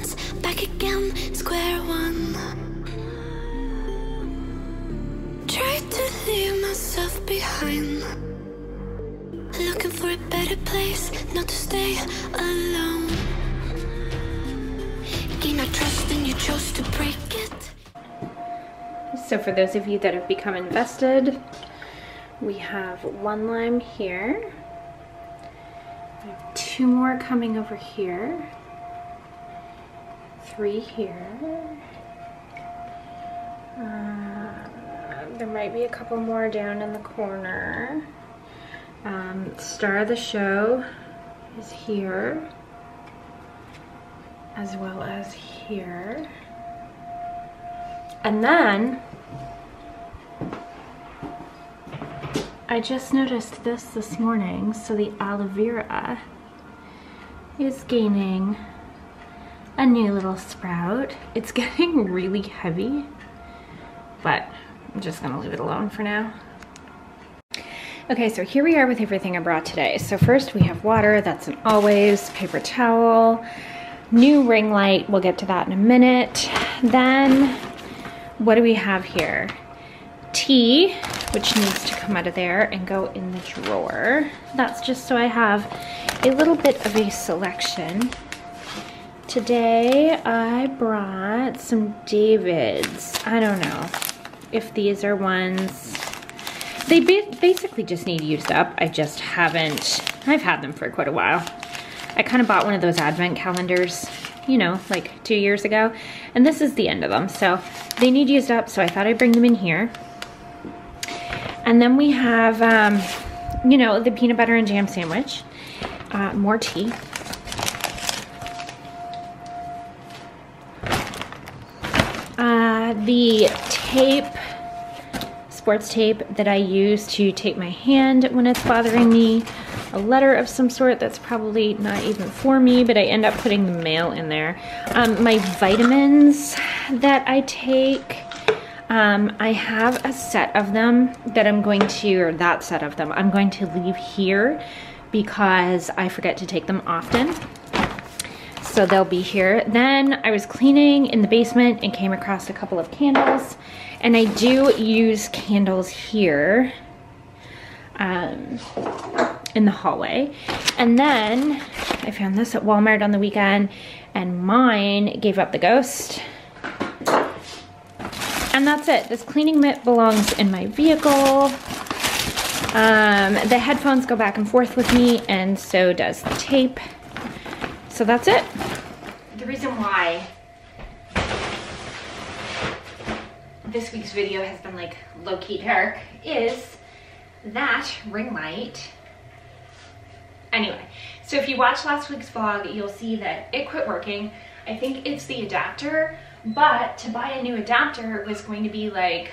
once, back again, square one. Tried to leave myself behind. Looking for a better place, not to stay alone. Gain our trust and you chose to break it. So for those of you that have become invested, we have one lime here. Two more coming over here. Three here. Uh, there might be a couple more down in the corner. Um, star of the show is here, as well as here. And then I just noticed this this morning. So the aloe vera is gaining a new little sprout. It's getting really heavy, but I'm just gonna leave it alone for now. Okay, so here we are with everything I brought today. So first we have water, that's an always, paper towel, new ring light, we'll get to that in a minute. Then, what do we have here? Tea, which needs to come out of there and go in the drawer. That's just so I have a little bit of a selection. Today I brought some Davids. I don't know if these are ones they basically just need used up. I just haven't, I've had them for quite a while. I kind of bought one of those advent calendars, you know, like two years ago. And this is the end of them. So they need used up. So I thought I'd bring them in here. And then we have, um, you know, the peanut butter and jam sandwich. Uh, more tea. The tape sports tape that I use to tape my hand when it's bothering me. A letter of some sort that's probably not even for me, but I end up putting the mail in there. Um, my vitamins that I take, um, I have a set of them that I'm going to, or that set of them, I'm going to leave here because I forget to take them often. So they'll be here. Then I was cleaning in the basement and came across a couple of candles. And I do use candles here um, in the hallway. And then I found this at Walmart on the weekend and mine gave up the ghost. And that's it. This cleaning mitt belongs in my vehicle. Um, the headphones go back and forth with me and so does the tape. So that's it. Reason why this week's video has been like low-key dark is that ring light. Anyway, so if you watch last week's vlog, you'll see that it quit working. I think it's the adapter, but to buy a new adapter was going to be like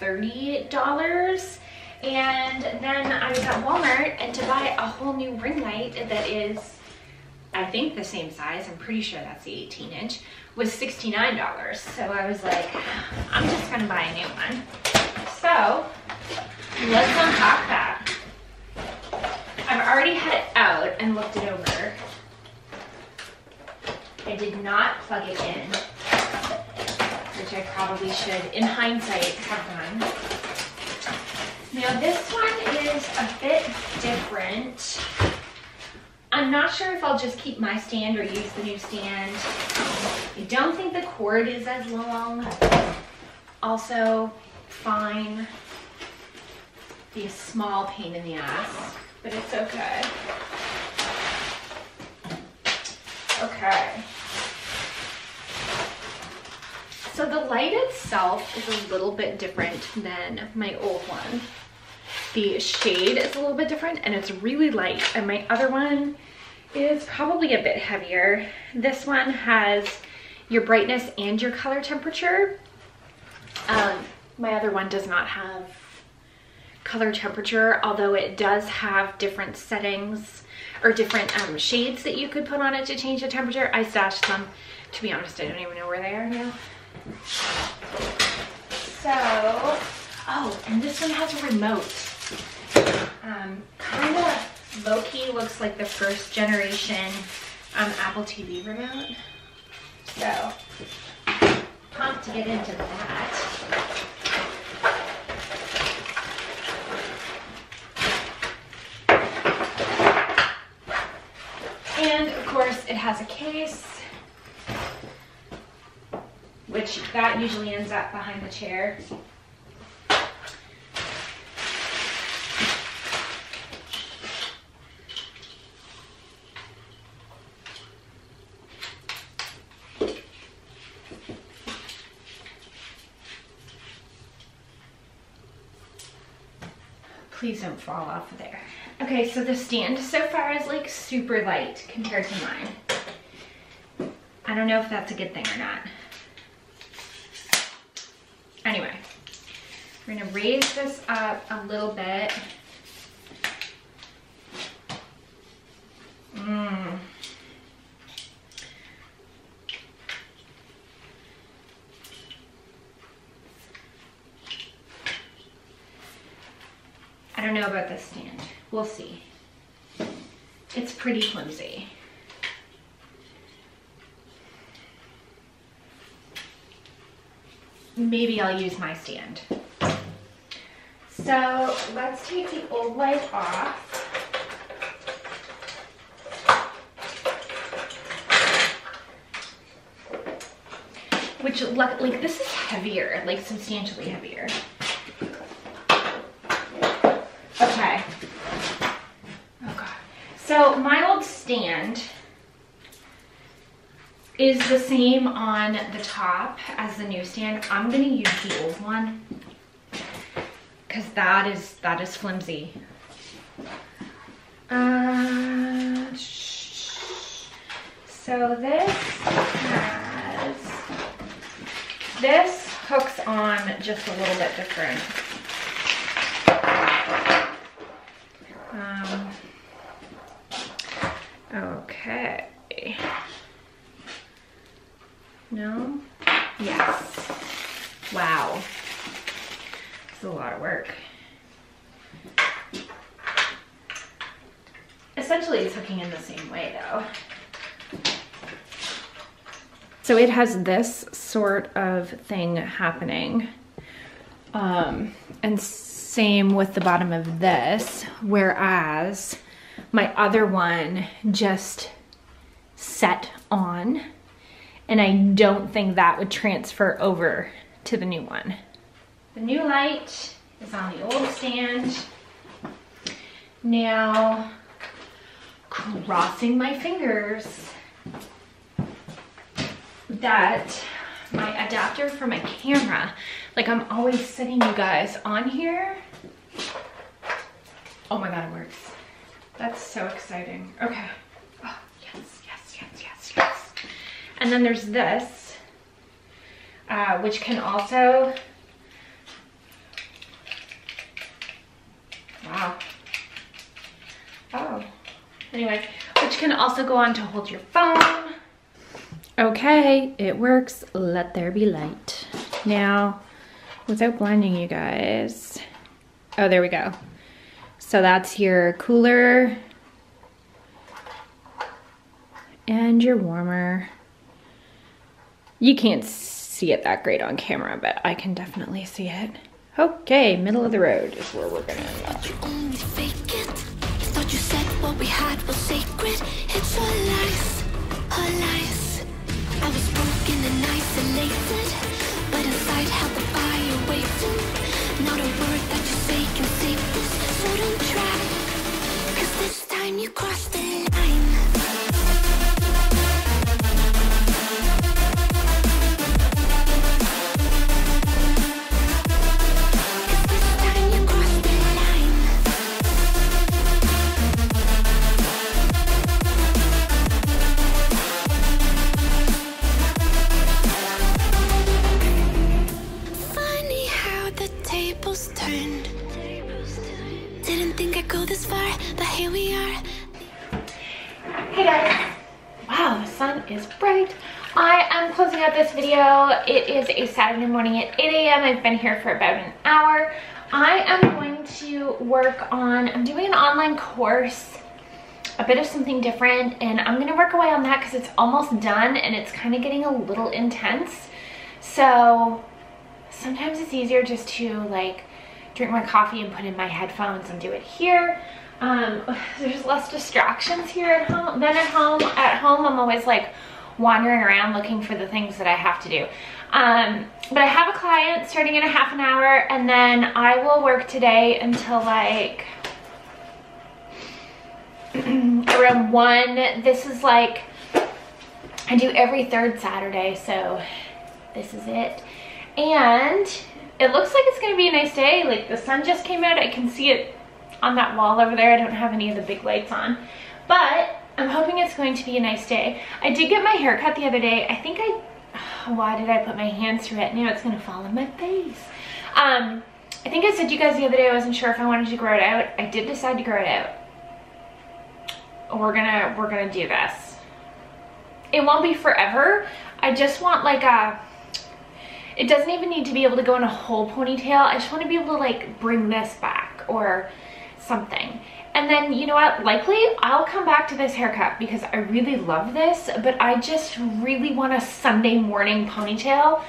$30. And then I was at Walmart and to buy a whole new ring light that is, I think the same size, I'm pretty sure that's the 18 inch, was $69. So I was like, I'm just gonna buy a new one. So let's unpack that. I've already had it out and looked it over. I did not plug it in, which I probably should, in hindsight, have done. Now this one is a bit different. I'm not sure if I'll just keep my stand or use the new stand. I don't think the cord is as long. Also, fine. Be a small pain in the ass, but it's okay. Okay. So the light itself is a little bit different than my old one. The shade is a little bit different and it's really light. And my other one is probably a bit heavier. This one has your brightness and your color temperature. Um, my other one does not have color temperature, although it does have different settings or different um, shades that you could put on it to change the temperature. I stashed some. To be honest, I don't even know where they are now. So, oh, and this one has a remote. Um, kind of low-key looks like the first generation um, Apple TV remote. So, pumped to get into that. And of course it has a case, which that usually ends up behind the chair. Please don't fall off of there. Okay, so the stand so far is like super light compared to mine. I don't know if that's a good thing or not. Anyway, we're gonna raise this up a little bit. Mmm. I don't know about this stand. We'll see. It's pretty flimsy. Maybe I'll use my stand. So let's take the old light off. Which, like, this is heavier, like substantially heavier. Okay. Oh god. So my old stand is the same on the top as the new stand. I'm gonna use the old one because that is that is flimsy. Uh, so this has this hooks on just a little bit different. Um, okay. No? Yes. Wow. It's a lot of work. Essentially, it's hooking in the same way though. So it has this sort of thing happening. Um, and same with the bottom of this, whereas my other one just set on and I don't think that would transfer over to the new one. The new light is on the old stand. Now, crossing my fingers that my adapter for my camera, like I'm always setting you guys on here. Oh my God, it works. That's so exciting. Okay. Yes, yes, yes. And then there's this, uh, which can also, wow. Oh, anyway, which can also go on to hold your phone. Okay, it works. Let there be light. Now, without blinding you guys, oh, there we go. So that's your cooler and your warmer. You can't see it that great on camera, but I can definitely see it. Okay, middle of the road is where we're gonna end up. You only fake it. Thought you said what we had was sacred. It's all lies, all lies. I was broken and isolated, but inside held the fire waiting. Not a word that you say can save this, so don't try. Cause this time you crossed the line. Morning at 8 a.m. I've been here for about an hour. I am going to work on, I'm doing an online course a bit of something different and I'm gonna work away on that because it's almost done and it's kind of getting a little intense. So sometimes it's easier just to like drink my coffee and put in my headphones and do it here. Um, there's less distractions here at home than at home. At home, I'm always like wandering around looking for the things that I have to do. Um, but I have a client starting in a half an hour and then I will work today until like around one. This is like, I do every third Saturday, so this is it. And it looks like it's gonna be a nice day. Like the sun just came out. I can see it on that wall over there. I don't have any of the big lights on, but I'm hoping it's going to be a nice day. I did get my hair cut the other day. I think I, why did I put my hands through it? Now it's gonna fall on my face. Um, I think I said to you guys the other day I wasn't sure if I wanted to grow it out. I did decide to grow it out. We're gonna, we're gonna do this. It won't be forever. I just want like a, it doesn't even need to be able to go in a whole ponytail. I just want to be able to like bring this back or something. And then, you know what, likely I'll come back to this haircut because I really love this, but I just really want a Sunday morning ponytail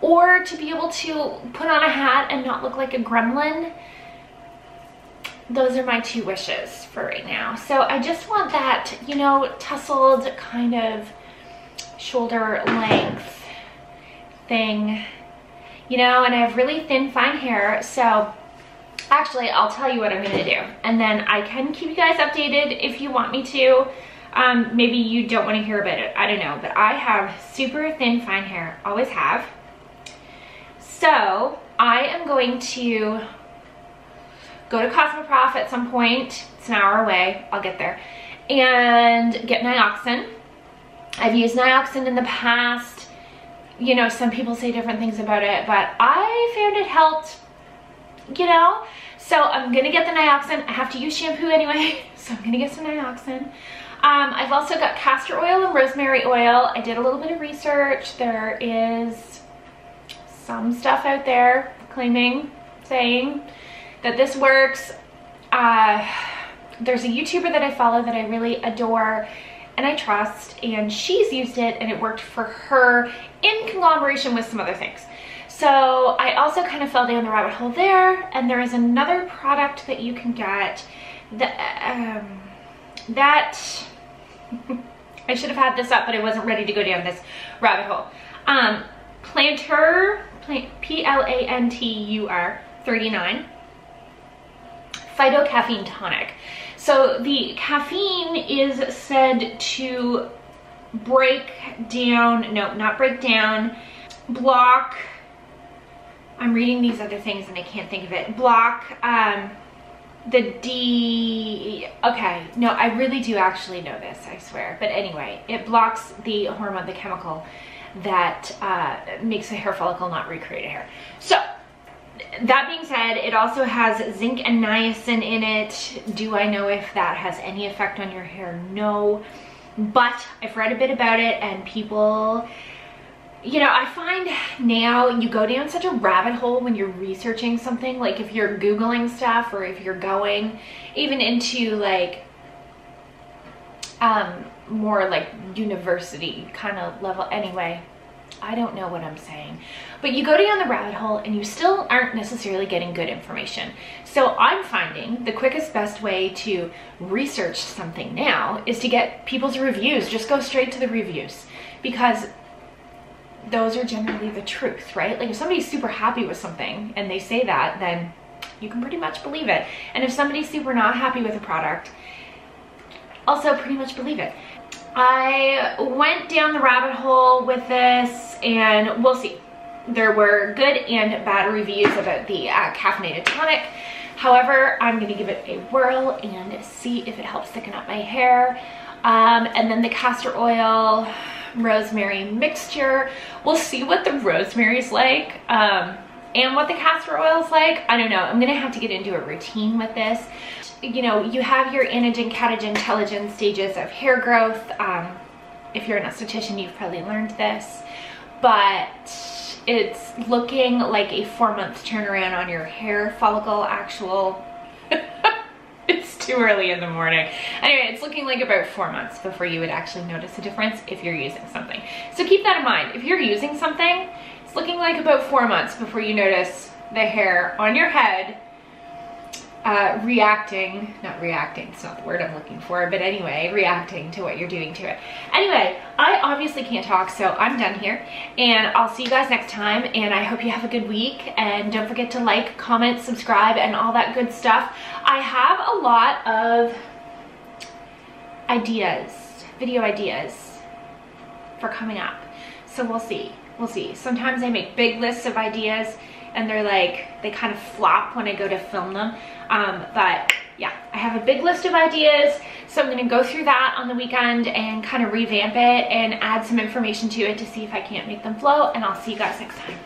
or to be able to put on a hat and not look like a gremlin. Those are my two wishes for right now. So I just want that, you know, tussled kind of shoulder length thing, you know, and I have really thin, fine hair. So actually, I'll tell you what I'm gonna do. And then I can keep you guys updated if you want me to. Um, maybe you don't wanna hear about it, I don't know. But I have super thin, fine hair, always have. So I am going to go to Cosmoprof at some point. It's an hour away, I'll get there. And get Nioxin. I've used Nioxin in the past you know, some people say different things about it, but I found it helped, you know? So I'm gonna get the Nioxin. I have to use shampoo anyway, so I'm gonna get some Nioxin. Um, I've also got castor oil and rosemary oil. I did a little bit of research. There is some stuff out there claiming, saying that this works. Uh, there's a YouTuber that I follow that I really adore and I trust and she's used it and it worked for her in conglomeration with some other things. So I also kind of fell down the rabbit hole there and there is another product that you can get that, um, that I should have had this up but I wasn't ready to go down this rabbit hole. Um, Plantur, P-L-A-N-T-U-R 39 Phytocaffeine Tonic. So the caffeine is said to break down, no, not break down, block, I'm reading these other things and I can't think of it, block um, the D, okay, no, I really do actually know this, I swear. But anyway, it blocks the hormone, the chemical that uh, makes a hair follicle not recreate a hair. So that being said, it also has zinc and niacin in it. Do I know if that has any effect on your hair? No. But I've read a bit about it and people, you know, I find now you go down such a rabbit hole when you're researching something. Like if you're Googling stuff or if you're going even into like um, more like university kind of level anyway I don't know what I'm saying. But you go down the rabbit hole and you still aren't necessarily getting good information. So I'm finding the quickest, best way to research something now is to get people's reviews. Just go straight to the reviews because those are generally the truth, right? Like if somebody's super happy with something and they say that, then you can pretty much believe it. And if somebody's super not happy with a product, also pretty much believe it. I went down the rabbit hole with this and we'll see. There were good and bad reviews about the uh, caffeinated tonic. However, I'm gonna give it a whirl and see if it helps thicken up my hair. Um, and then the castor oil rosemary mixture. We'll see what the rosemary's like um, and what the castor oil is like. I don't know. I'm gonna have to get into a routine with this you know, you have your anagen, catagen, telogen stages of hair growth. Um, if you're an esthetician, you've probably learned this, but it's looking like a four month turnaround on your hair follicle actual. Too early in the morning. Anyway, it's looking like about four months before you would actually notice a difference if you're using something. So keep that in mind. If you're using something, it's looking like about four months before you notice the hair on your head uh, reacting, not reacting, it's not the word I'm looking for, but anyway, reacting to what you're doing to it. Anyway, I obviously can't talk, so I'm done here, and I'll see you guys next time, and I hope you have a good week, and don't forget to like, comment, subscribe, and all that good stuff. I have a lot of ideas, video ideas for coming up, so we'll see, we'll see. Sometimes I make big lists of ideas, and they're like, they kind of flop when I go to film them. Um, but yeah, I have a big list of ideas. So I'm gonna go through that on the weekend and kind of revamp it and add some information to it to see if I can't make them flow. And I'll see you guys next time.